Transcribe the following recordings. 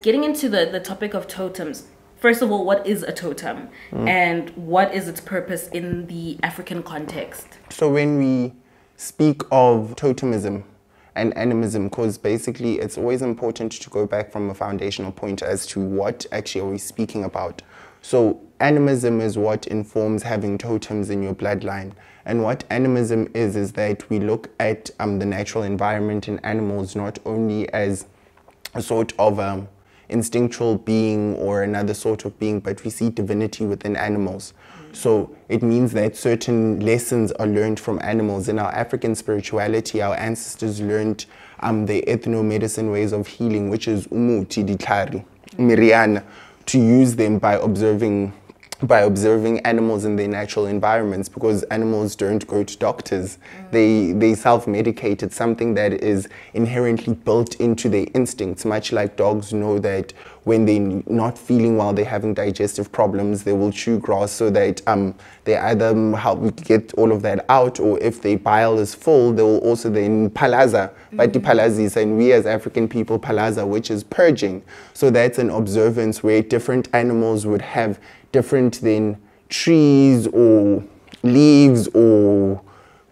Getting into the, the topic of totems, first of all, what is a totem and what is its purpose in the African context? So when we speak of totemism and animism, because basically it's always important to go back from a foundational point as to what actually are we speaking about. So animism is what informs having totems in your bloodline. And what animism is, is that we look at um, the natural environment and animals not only as a sort of um, instinctual being or another sort of being, but we see divinity within animals. So it means that certain lessons are learned from animals. In our African spirituality, our ancestors learned um, the ethno-medicine ways of healing, which is umuti, ditlari, miriana, to use them by observing by observing animals in their natural environments because animals don't go to doctors. They, they self-medicate. It's something that is inherently built into their instincts, much like dogs know that when they're not feeling well, they're having digestive problems, they will chew grass so that um, they either help get all of that out or if their bile is full, they will also then palaza, but the palazis, and we as African people palaza, which is purging. So that's an observance where different animals would have different than trees or leaves or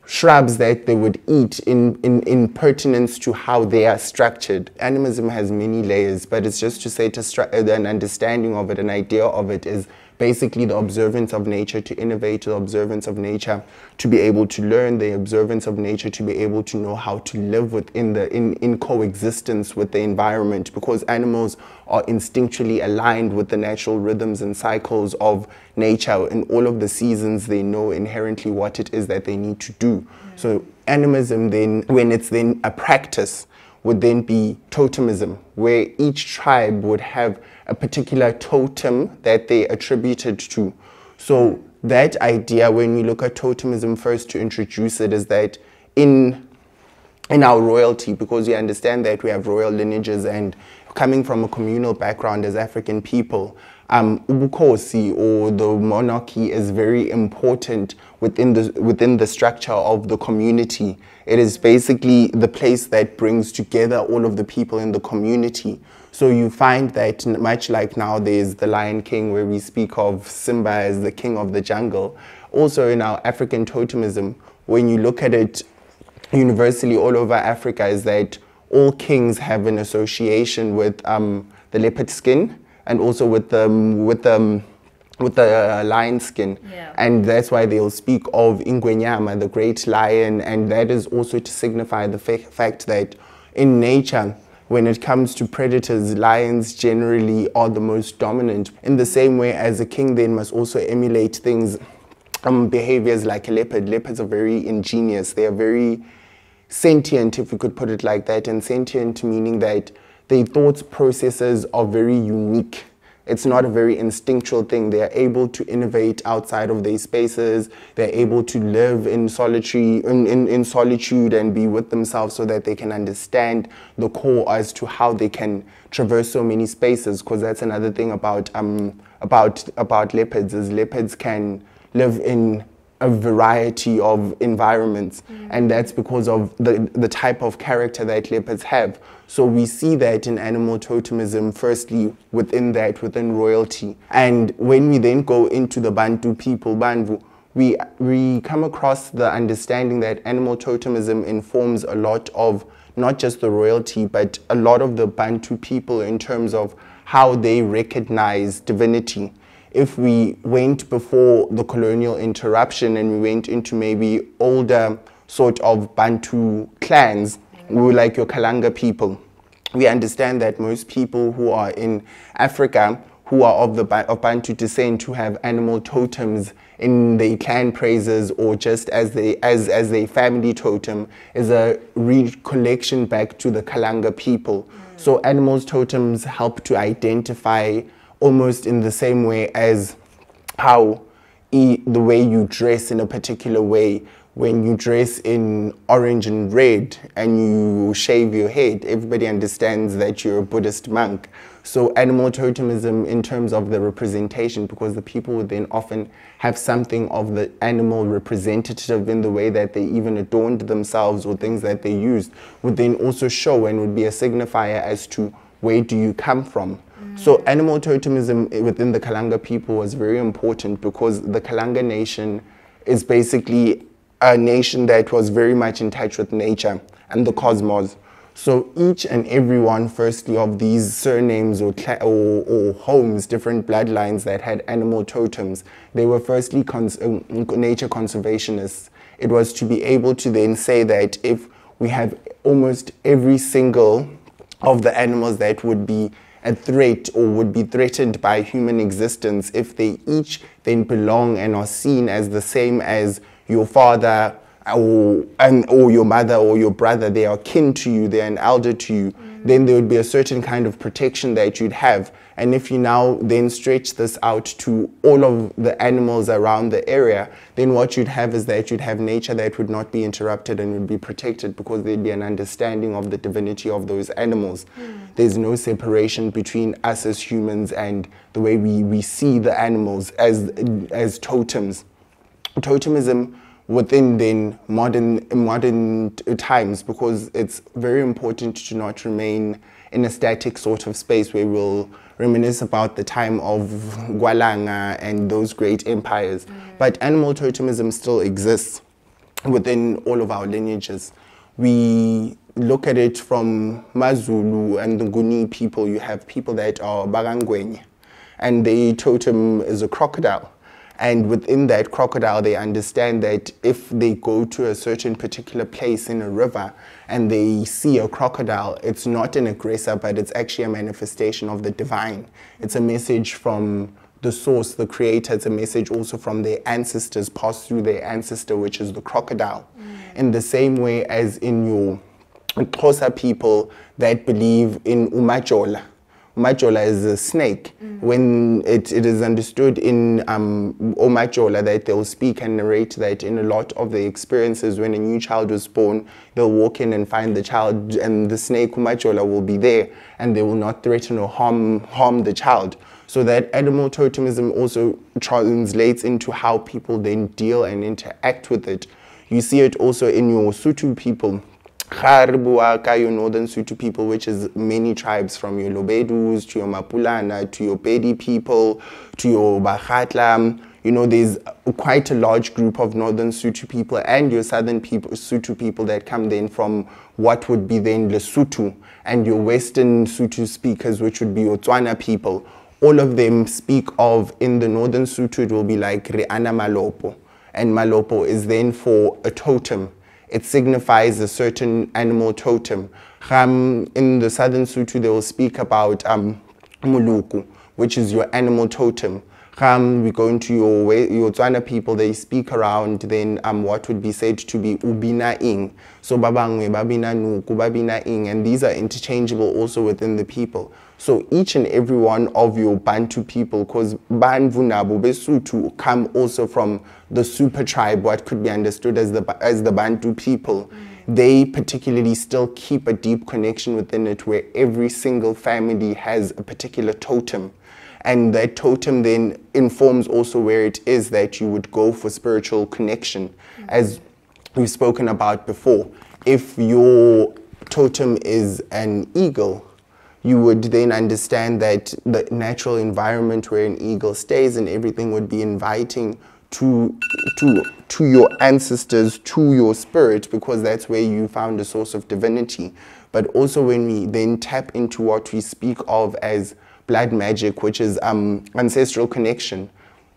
shrubs that they would eat in, in, in pertinence to how they are structured. Animism has many layers, but it's just to say to an understanding of it, an idea of it is basically the observance of nature to innovate, the observance of nature to be able to learn, the observance of nature to be able to know how to live within the in, in coexistence with the environment. Because animals are instinctually aligned with the natural rhythms and cycles of nature. In all of the seasons they know inherently what it is that they need to do. So animism then when it's then a practice would then be totemism, where each tribe would have a particular totem that they attributed to. So that idea, when we look at totemism first to introduce it, is that in in our royalty, because we understand that we have royal lineages and coming from a communal background as African people, um, ubukhosi or the monarchy is very important within the within the structure of the community. It is basically the place that brings together all of the people in the community. So you find that much like now there's the Lion King where we speak of Simba as the king of the jungle. Also in our African totemism, when you look at it universally all over Africa is that all kings have an association with um, the leopard skin and also with the with the with the uh, lion skin, Yeah. and that's why they'll speak of Ingwenyama, the great lion, and that is also to signify the fa- fact that in nature, when it comes to predators, lions generally are the most dominant. In the same way as a king, then must also emulate things um, behaviors like a leopard. Leopards are very ingenious. They are very sentient, if we could put it like that. And sentient meaning that their thought processes are very unique. It's not a very instinctual thing. They are able to innovate outside of their spaces. They're able to live in solitary, in, in, in solitude and be with themselves so that they can understand the core as to how they can traverse so many spaces. Because that's another thing about um, about about leopards is leopards can live in a variety of environments. Mm. And that's because of the, the type of character that leopards have. So we see that in animal totemism firstly within that within royalty. And when we then go into the bantu people bantu we, we come across the understanding that animal totemism informs a lot of not just the royalty but a lot of the bantu people in terms of how they recognize divinity if we went before the colonial interruption and we went into maybe older sort of Bantu clans, we were like your Kalanga people. We understand that most people who are in Africa who are of the of Bantu descent who have animal totems in their clan praises or just as they as as a family totem is a recollection back to the Kalanga people. Mm. So animals totems help to identify almost in the same way as how e- the way you dress in a particular way when you dress in orange and red and you shave your head everybody understands that you're a buddhist monk so animal totemism in terms of the representation because the people would then often have something of the animal representative in the way that they even adorned themselves or things that they used would then also show and would be a signifier as to where do you come from? So animal totemism within the Kalanga people was very important because the Kalanga nation is basically a nation that was very much in touch with nature and the cosmos. So each and every one, firstly, of these surnames or, or, or, homes, different bloodlines that had animal totems, they were firstly cons uh, nature conservationists. It was to be able to then say that if we have almost every single of the animals that would be a threat or would be threatened by human existence if they each then belong and are seen as the same as your father or, and, or your mother or your brother, they are kin to you, they're an elder to you, mm. then there would be a certain kind of protection that you'd have. And if you now then stretch this out to all of the animals around the area, then what you'd have is that you'd have nature that would not be interrupted and would be protected because there'd be an understanding of the divinity of those animals. Mm. There's no separation between us as humans and the way we, we see the animals as, as totems. Totemism within then modern modern times because it's very important to not remain in a static sort of space where we'll reminisce about the time of Gwalanga and those great empires. Mm. But animal totemism still exists within all of our lineages. We look at it from Mazulu and the Nguni people. You have people that are Bagangwenye, and the totem is a crocodile. And within that crocodile, they understand that if they go to a certain particular place in a river and they see a crocodile, it's not an aggressor, but it's actually a manifestation of the divine. It's a message from the source, the creator. It's a message also from their ancestors, passed through their ancestor, which is the crocodile. Mm. In the same way as in your Xhosa people that believe in Umajola Majola is a snake. Mm. When it, it is understood in um, that they'll speak and narrate that in a lot of the experiences when a new child was born, they'll walk in and find the child and the snake Umajola will be there and they will not threaten or harm, harm the child. So that animal totemism also translates into how people then deal and interact with it. You see it also in your Sotho people Kharibua, your Northern Sotho people, which is many tribes from your Lobedus to your Mapulana to your Pedi people to your Bakgatla. You know, there's quite a large group of Northern Sotho people and your Southern people, Sotho people that come then from what would be then Lesotho and your Western Sotho speakers, which would be your Tswana people. All of them speak of, in the Northern Sotho, it will be like Re'ana Malopo. And Malopo is then for a totem it signifies a certain animal totem. Um, in the southern Sotho, they will speak about um, muluku, which is your animal totem. Um, we go into your your Tswana people, they speak around then um, what would be said to be ubina ing. So babangwe, babina nuku, babina ing, and these are interchangeable also within the people. So each and every one of your Bantu people, because Bantu Nabo Besutu come also from the super tribe, what could be understood as the, as the Bantu people, they particularly still keep a deep connection within it where every single family has a particular totem. And that totem then informs also where it is that you would go for spiritual connection. Mm. As we've spoken about before, if your totem is an eagle, you would then understand that the natural environment where an eagle stays and everything would be inviting to, to, to your ancestors, to your spirit, because that's where you found a source of divinity. But also when we then tap into what we speak of as blood magic, which is um, ancestral connection,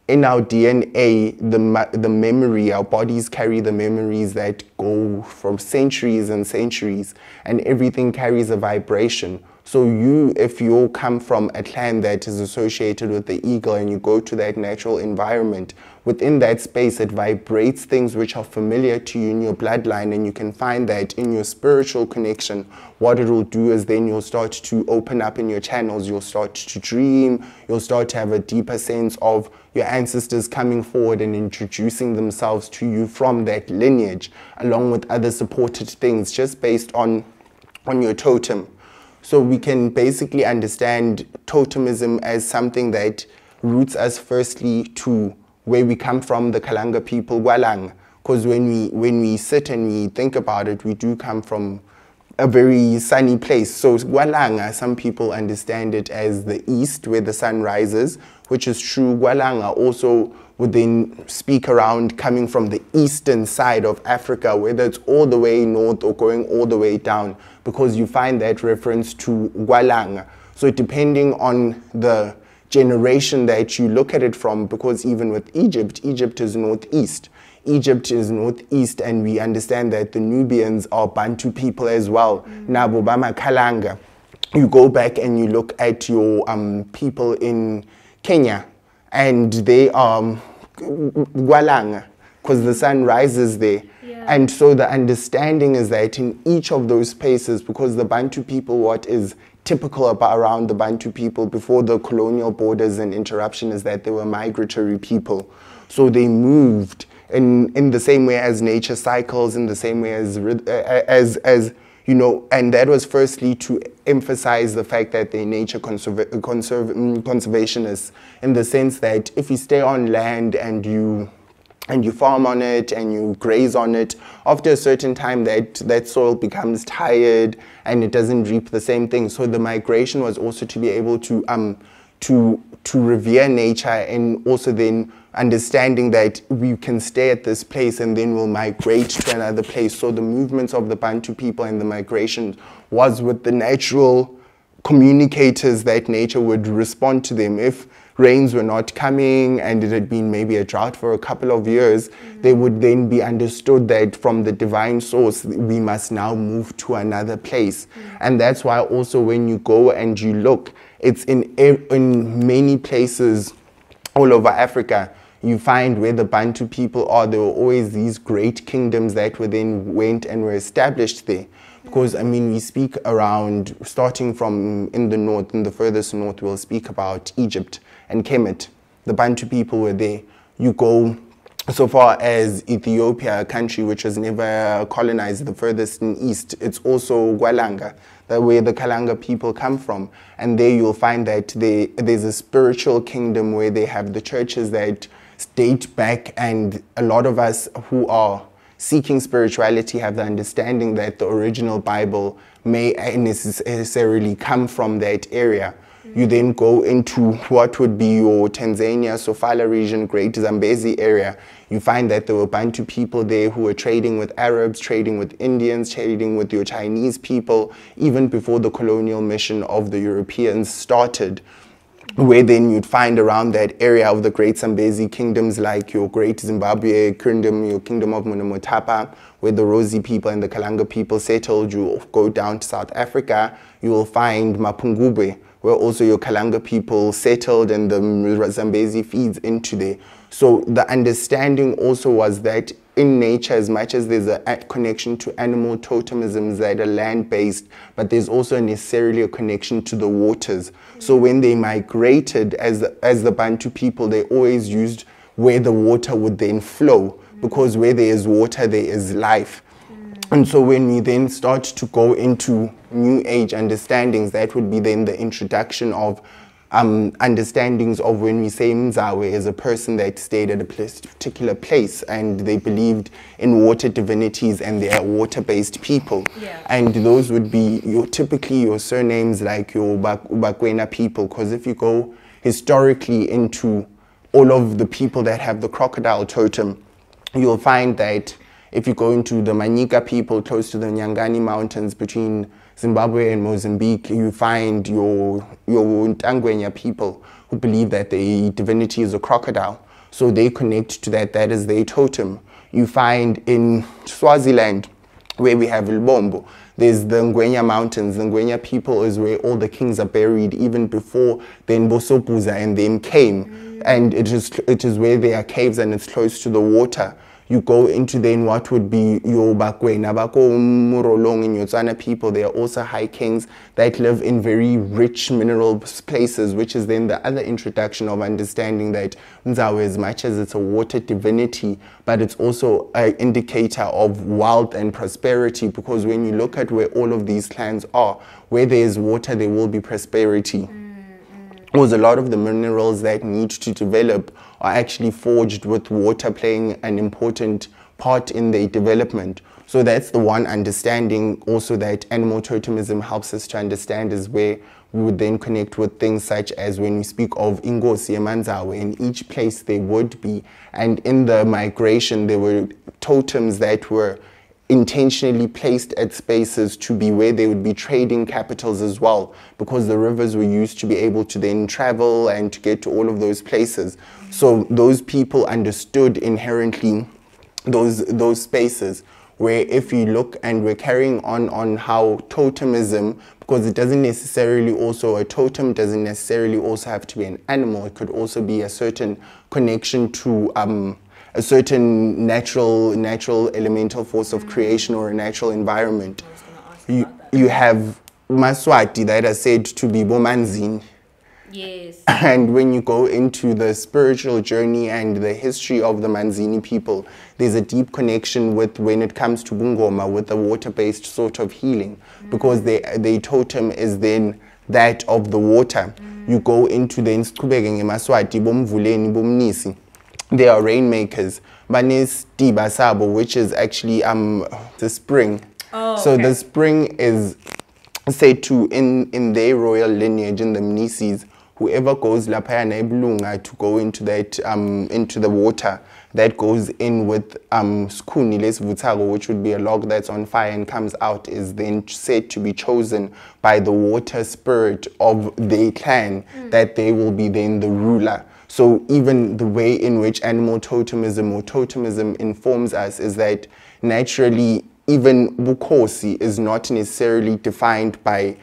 in our DNA, the, the memory, our bodies carry the memories that go from centuries and centuries, and everything carries a vibration. So you, if you come from a clan that is associated with the eagle and you go to that natural environment, within that space it vibrates things which are familiar to you in your bloodline and you can find that in your spiritual connection, what it will do is then you'll start to open up in your channels, you'll start to dream, you'll start to have a deeper sense of your ancestors coming forward and introducing themselves to you from that lineage, along with other supported things just based on, on your totem. So we can basically understand totemism as something that roots us firstly to where we come from, the Kalanga people, Gwalang. Because when we, when we sit and we think about it, we do come from a very sunny place. So Gwalanga, some people understand it as the east where the sun rises, which is true. Gwalanga also would then speak around coming from the eastern side of Africa, whether it's all the way north or going all the way down, because you find that reference to Gwalanga. So depending on the generation that you look at it from, because even with Egypt, Egypt is northeast. Egypt is northeast, and we understand that the Nubians are Bantu people as well. Nabo Bama Kalanga. You go back and you look at your um, people in Kenya, and they are um, Gwalanga, because the sun rises there. Yeah. And so the understanding is that in each of those places, because the Bantu people, what is typical about around the Bantu people before the colonial borders and interruption is that they were migratory people. So they moved in, in the same way as nature cycles, in the same way as, as, as you know, and that was firstly to emphasize the fact that they're nature conserva- conserv- mm, conservationists in the sense that if you stay on land and you and you farm on it and you graze on it after a certain time that that soil becomes tired and it doesn't reap the same thing. So the migration was also to be able to um to to revere nature and also then understanding that we can stay at this place and then we'll migrate to another place. So the movements of the bantu people and the migration was with the natural communicators that nature would respond to them. If rains were not coming and it had been maybe a drought for a couple of years, mm-hmm. they would then be understood that from the divine source, we must now move to another place. Mm-hmm. And that's why also when you go and you look, it's in, in many places all over Africa, you find where the Bantu people are, there were always these great kingdoms that were then went and were established there. Because I mean, we speak around starting from in the north, in the furthest north, we'll speak about Egypt and Kemet. The Bantu people were there. You go so far as Ethiopia, a country which was never colonized, the furthest in east, it's also Gwalanga, that where the Kalanga people come from. And there you'll find that they, there's a spiritual kingdom where they have the churches that date back, and a lot of us who are seeking spirituality have the understanding that the original Bible may necessarily come from that area. You then go into what would be your Tanzania, Sofala region, Great Zambezi area. You find that there were Bantu people there who were trading with Arabs, trading with Indians, trading with your Chinese people, even before the colonial mission of the Europeans started where then you'd find around that area of the great Zambezi kingdoms like your great Zimbabwe kingdom, your kingdom of Munomotapa, where the Rozvi people and the Kalanga people settled. You go down to South Africa, you will find Mapungubwe, where also your Kalanga people settled and the Zambezi feeds into there. So the understanding also was that in nature, as much as there's a connection to animal totemisms that are land based, but there's also necessarily a connection to the waters. So when they migrated as as the Bantu people, they always used where the water would then flow, because where there is water, there is life. And so when we then start to go into new age understandings, that would be then the introduction of um, understandings of when we say Mzawe as a person that stayed at a place, particular place and they believed in water divinities and they are water-based people. Yeah. And those would be your typically your surnames like your Ubak- Ubakwena people because if you go historically into all of the people that have the crocodile totem, you'll find that if you go into the Manika people close to the Nyangani mountains between Zimbabwe and Mozambique, you find your, your Ntangwenya people who believe that the divinity is a crocodile. So they connect to that, that is their totem. You find in Swaziland, where we have Lubombo. There's the Ngwenya Mountains. The Ngwenya people is where all the kings are buried, even before the Nbosopuza and them came. And it is, it is where there are caves and it's close to the water. You go into then what would be your Bakwena, Bako Murolong and Yotsana people. They are also high kings that live in very rich mineral places, which is then the other introduction of understanding that Nzawe, as much as it's a water divinity, but it's also an indicator of wealth and prosperity because when you look at where all of these clans are, where there is water, there will be prosperity mm. Was a lot of the minerals that need to develop are actually forged with water playing an important part in their development. So that's the one understanding also that animal totemism helps us to understand is where we would then connect with things such as when we speak of Ingosi Emanzawe, in each place they would be, and in the migration there were totems that were intentionally placed at spaces to be where they would be trading capitals as well because the rivers were used to be able to then travel and to get to all of those places. So those people understood inherently those those spaces where if you look and we're carrying on on how totemism because it doesn't necessarily also a totem doesn't necessarily also have to be an animal. It could also be a certain connection to um, a certain natural natural elemental force of creation or a natural environment. You, you have Maswati that are said to be Bomanzin. Yes. And when you go into the spiritual journey and the history of the Manzini people, there's a deep connection with when it comes to Bungoma with the water-based sort of healing mm. because they, their totem is then that of the water. Mm. You go into the Nskubege Maswati, Bomvuleni, Bomnisi they are rainmakers. Banesdiba Sabo, which is actually um the spring. Oh, so okay. the spring is said to in in their royal lineage in the Mnisis, whoever goes lapayana ebulunga to go into that um into the water that goes in with um skuni lesivuthago which would be a log that's on fire and comes out is then said to be chosen by the water spirit of their clan mm. that they will be then the ruler so even the way in which animal totemism or totemism informs us is that naturally even bukhosi is not necessarily defined by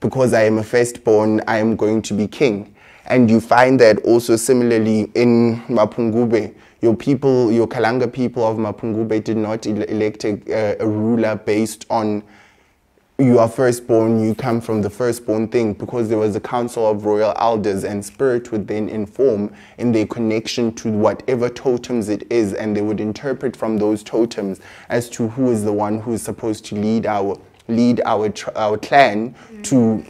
because I am a firstborn, I am going to be king. And you find that also similarly in Mapungubwe, your people, your Kalanga people of Mapungubwe did not elect a, a ruler based on you are firstborn, you come from the firstborn thing because there was a council of royal elders and spirit would then inform in their connection to whatever totems it is and they would interpret from those totems as to who is the one who is supposed to lead our lead our our clan mm. to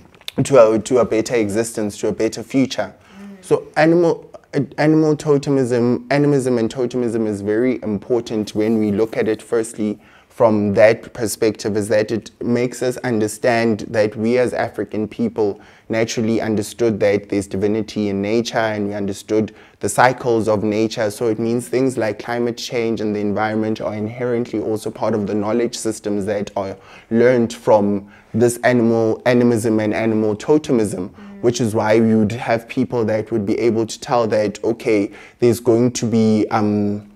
to a, to a better existence, to a better future. Mm. So animal animal totemism, animism and totemism is very important when we look at it firstly from that perspective is that it makes us understand that we as African people naturally understood that there's divinity in nature and we understood the cycles of nature. So it means things like climate change and the environment are inherently also part of the knowledge systems that are learned from this animal animism and animal totemism. Mm. Which is why we would have people that would be able to tell that, okay, there's going to be um,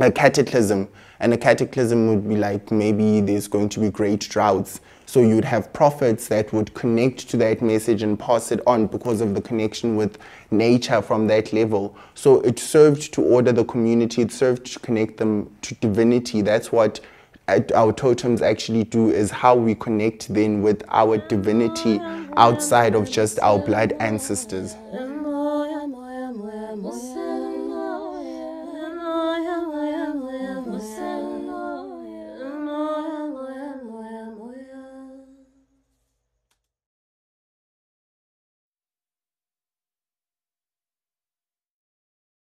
a cataclysm and a cataclysm would be like maybe there's going to be great droughts. So you'd have prophets that would connect to that message and pass it on because of the connection with nature from that level. So it served to order the community, it served to connect them to divinity. That's what our totems actually do is how we connect then with our divinity ah, outside of just our blood ancestors.